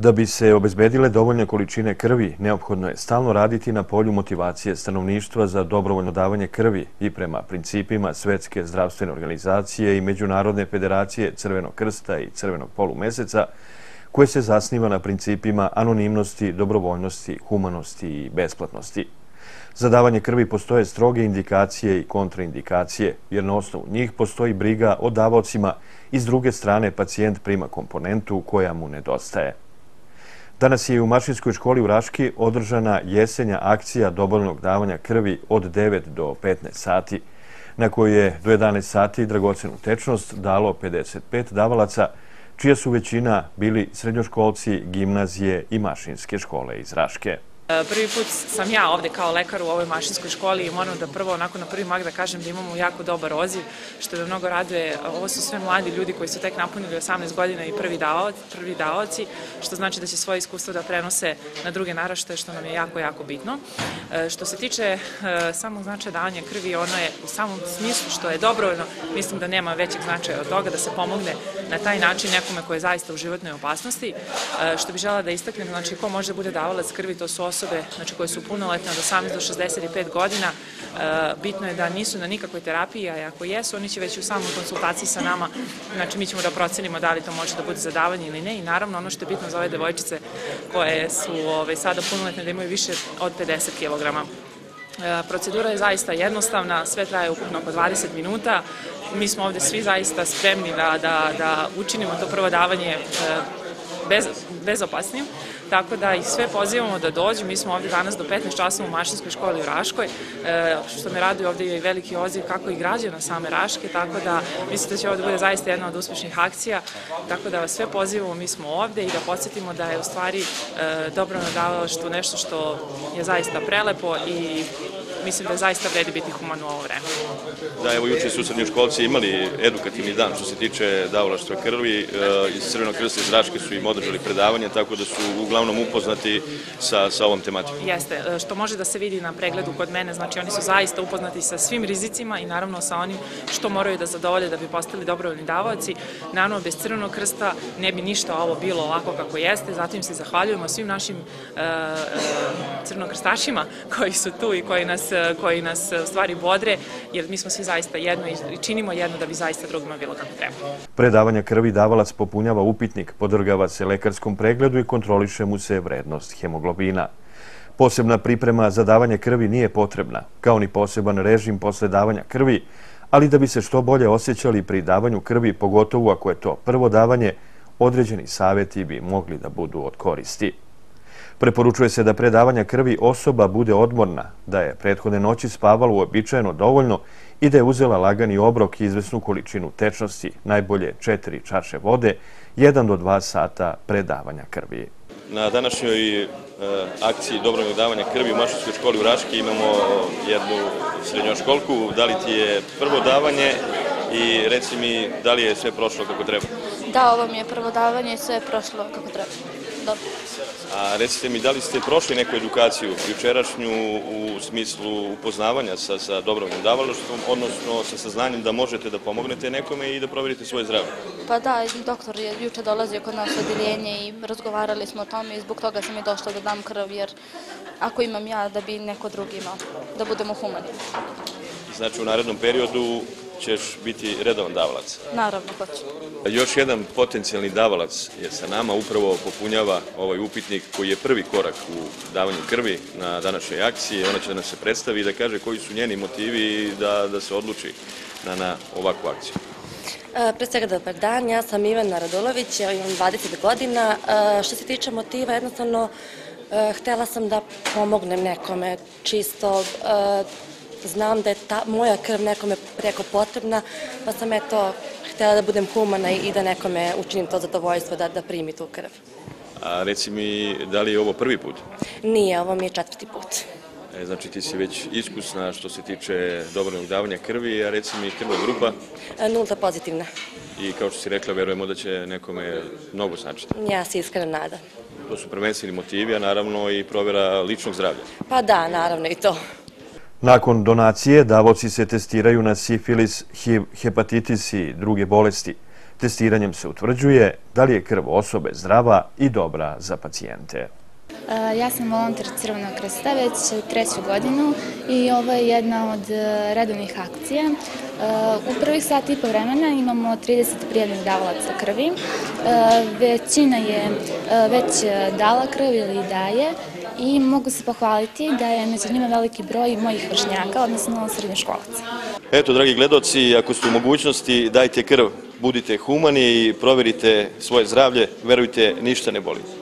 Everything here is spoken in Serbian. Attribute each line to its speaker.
Speaker 1: Da bi se obezbedile dovoljne količine krvi, neophodno je stalno raditi na polju motivacije stanovništva za dobrovoljno davanje krvi i prema principima Svetske zdravstvene organizacije i Međunarodne federacije Crvenog krsta i Crvenog polumeseca, koje se zasniva na principima anonimnosti, dobrovoljnosti, humanosti i besplatnosti. Za davanje krvi postoje stroge indikacije i kontraindikacije, jer na osnovu njih postoji briga o davocima i s druge strane pacijent prima komponentu koja mu nedostaje. Danas je u Mašinskoj školi u Raški održana jesenja akcija dobrovoljnog davanja krvi od 9 do 15 sati, na kojoj je do 11 sati dragocenu tečnost dalo 55 davalaca, čija su većina bili srednjoškolci, gimnazije i mašinske škole iz Raške.
Speaker 2: E, prvi put sam ja ovde kao lekar u ovoj mašinskoj školi i moram da prvo onako na prvi mag da kažem da imamo jako dobar oziv, što me mnogo raduje. Ovo su sve mladi ljudi koji su tek napunili 18 godina i prvi, davaoci, prvi davaoci, što znači da će svoje iskustvo da prenose na druge naraštaje, što nam je jako, jako bitno. E, što se tiče e, samog značaja davanja krvi, ono je u samom smislu što je dobrovoljno, mislim da nema većeg značaja od toga da se pomogne na taj način nekome koji je zaista u životnoj opasnosti. Što bi žela da istaknem, znači ko može da bude davalac krvi, to su osobe osobe znači, koje su punoletne od 18 do 65 godina, e, bitno je da nisu na nikakvoj terapiji, a ako jesu, oni će već u samoj konsultaciji sa nama, znači mi ćemo da procenimo da li to može da bude zadavanje ili ne i naravno ono što je bitno za ove devojčice koje su ove, ovaj, sada punoletne da imaju više od 50 kg. E, procedura je zaista jednostavna, sve traje ukupno oko 20 minuta. Mi smo ovde svi zaista spremni da, da, da učinimo to prvo davanje e, bez, bezopasnim. Tako da ih sve pozivamo da dođu. Mi smo ovde danas do 15 časova u mašinskoj školi u Raškoj, e, što me raduje ovde je i veliki oziv kako i građana same Raške, tako da mislim da će ovde bude zaista jedna od uspešnih akcija. Tako da vas sve pozivamo, mi smo ovde i da podsjetimo da je u stvari e, dobro nadavalaštvo nešto što je zaista prelepo i mislim da zaista vredi biti human u ovo vreme.
Speaker 3: Da, evo juče su srednji školci imali edukativni dan što se tiče davolaštva krvi. E, iz Crvenog krsta iz Raške su im održali predavanje, tako da su uglavnom upoznati sa, sa ovom tematikom.
Speaker 2: Jeste, e, što može da se vidi na pregledu kod mene, znači oni su zaista upoznati sa svim rizicima i naravno sa onim što moraju da zadovolje da bi postali dobrovoljni davaoci. Naravno, bez Crvenog krsta ne bi ništa ovo bilo ovako kako jeste, zatim se zahvaljujemo svim našim uh, uh, crnokrstašima koji su tu i koji nas Eh, koji nas eh, stvari bodre, jer mi smo svi zaista jedno i činimo jedno da bi zaista drugima bilo kako treba.
Speaker 1: Predavanja krvi davalac popunjava upitnik, podrgava se lekarskom pregledu i kontroliše mu se vrednost hemoglobina. Posebna priprema za davanje krvi nije potrebna, kao ni poseban režim posle davanja krvi, ali da bi se što bolje osjećali pri davanju krvi, pogotovo ako je to prvo davanje, određeni saveti bi mogli da budu od koristi. Preporučuje se da predavanja krvi osoba bude odmorna, da je prethodne noći spavala uobičajeno dovoljno i da je uzela lagani obrok i izvesnu količinu tečnosti, najbolje četiri čaše vode, jedan do dva sata predavanja krvi.
Speaker 3: Na današnjoj e, akciji dobrovnog davanja krvi u Mašinskoj školi u Raški imamo jednu srednjoškolku. Da li ti je prvo davanje i reci mi da li je sve prošlo kako treba?
Speaker 4: Da, ovo mi je prvo davanje i sve je prošlo kako treba. Dobro.
Speaker 3: A recite mi, da li ste prošli neku edukaciju jučerašnju u smislu upoznavanja sa, sa dobrovoljnim davalaštvom, odnosno sa saznanjem da možete da pomognete nekome i da proverite svoje zdravlje?
Speaker 4: Pa da, doktor je juče dolazio kod nas u odeljenje i razgovarali smo o tome i zbog toga sam i došla da dam krv, jer ako imam ja, da bi neko drugi imao, da budemo humani.
Speaker 3: Znači u narednom periodu ćeš biti redovan davalac.
Speaker 4: Naravno, hoću.
Speaker 3: Još jedan potencijalni davalac je sa nama, upravo popunjava ovaj upitnik koji je prvi korak u davanju krvi na današnjoj akciji. Ona će da nas se predstavi i da kaže koji su njeni motivi da, da se odluči na, na ovakvu akciju.
Speaker 5: E, pre svega dobar dan, ja sam Ivana Radulović, imam 20 godina. E, što se tiče motiva, jednostavno e, htela sam da pomognem nekome, čisto znam da je ta moja krv nekome preko potrebna, pa sam eto htela da budem humana i da nekome učinim to zadovoljstvo da, da primi tu krv.
Speaker 3: A reci mi, da li je ovo prvi put?
Speaker 5: Nije, ovo mi je četvrti put.
Speaker 3: E, znači ti si već iskusna što se tiče dobrovnog davanja krvi, a reci mi krvna grupa?
Speaker 5: E, nulta pozitivna.
Speaker 3: I kao što si rekla, verujemo da će nekome mnogo značiti.
Speaker 5: Ja se iskreno nadam.
Speaker 3: To su prvenstveni motivi, a naravno i provera ličnog zdravlja.
Speaker 5: Pa da, naravno i to.
Speaker 1: Nakon donacije, davoci se testiraju na sifilis, HIV, hepatitis i druge bolesti. Testiranjem se utvrđuje da li je krv osobe zdrava i dobra za pacijente.
Speaker 6: E, ja sam volonter Crvenog krsta već treću godinu i ovo je jedna od e, redovnih akcija. E, u prvih sat i po vremena imamo 30 prijavljenih davalaca krvi. Većina je već dala krv ili daje i mogu se pohvaliti da je među njima veliki broj mojih vršnjaka, odnosno srednjoškolaca.
Speaker 3: Eto, dragi gledoci, ako ste u mogućnosti, dajte krv, budite humani i proverite svoje zdravlje, verujte, ništa ne boli.